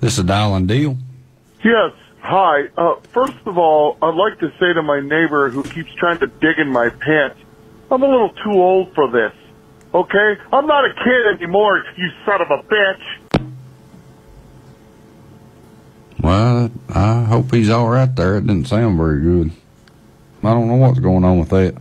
This is Dial and Deal. Yes. Hi. Uh, first of all, I'd like to say to my neighbor who keeps trying to dig in my pants, I'm a little too old for this. Okay? I'm not a kid anymore, you son of a bitch. Well, I hope he's all right there. It didn't sound very good. I don't know what's going on with that.